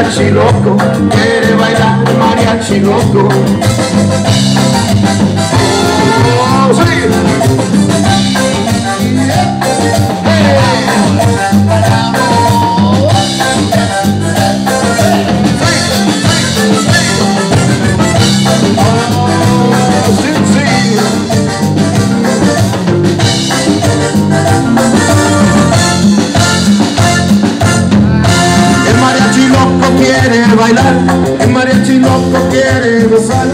mariachi loco, quiere bailar mariachi loco. Mariachi loco quiere gozar.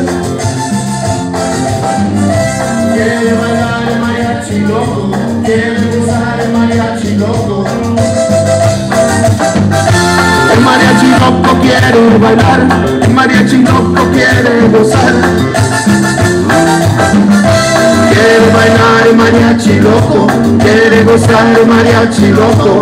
Quiere bailar el mariachi loco, quiere gozar el mariachi loco. El mariachi loco quiere bailar, el mariachi loco quiere gozar. Quiere bailar el mariachi loco, quiere gozar el mariachi loco.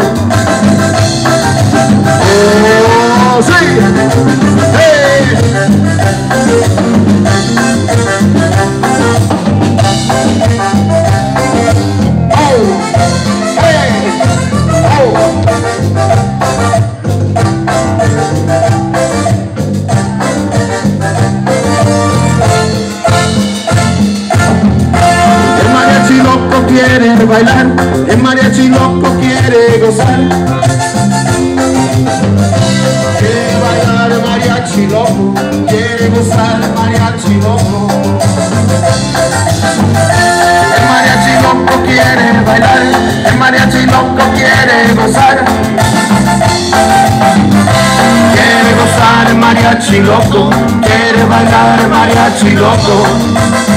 Quiere bailar, el mariachi loco quiere gozar. Quiere bailar el mariachi loco, quiere gozar el mariachi loco. El mariachi loco quiere bailar, el mariachi loco quiere gozar. Quiere gozar el mariachi loco, quiere bailar el mariachi loco.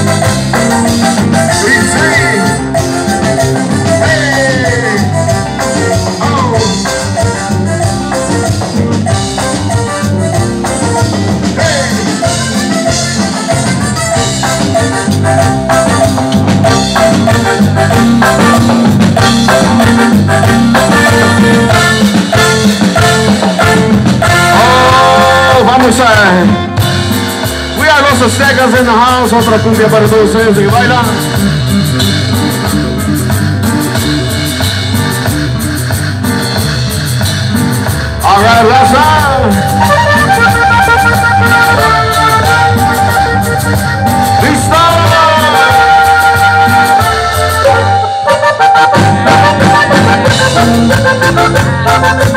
We are los Aztecas in the house, otra cumbia para todos ustedes que bailan. All right, raza.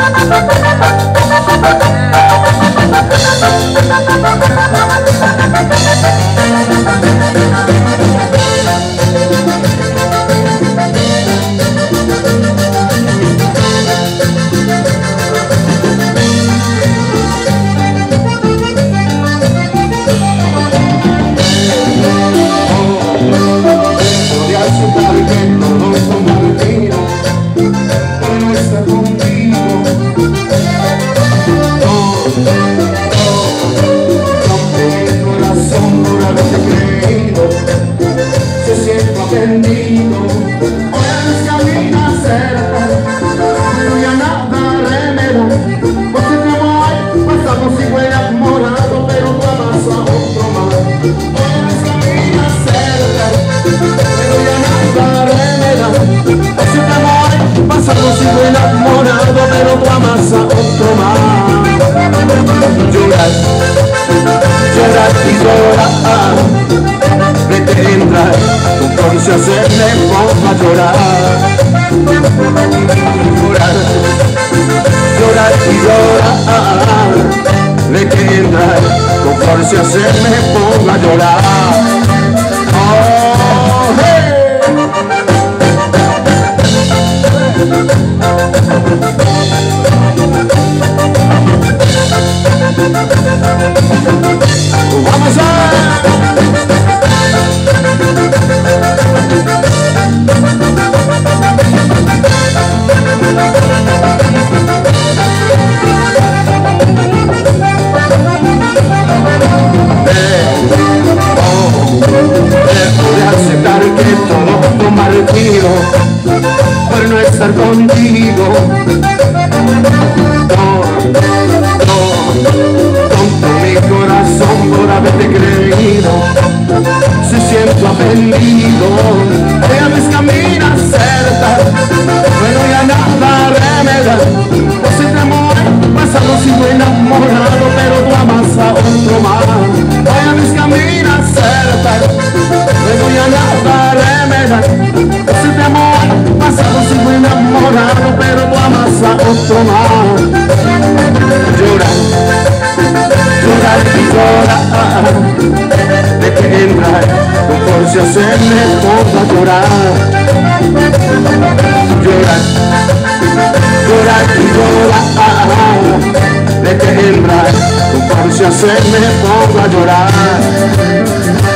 de Thank you. Pero tú amas a otro más. Llorar, llorar y llorar. Pretendrás tu conciencia hacerme ponga a llorar. Llorar, llorar y llorar. Pretendrás tu conciencia hacerme ponga llorar, llorar, llorar y llorar, de que hembra tu se me ponga a llorar.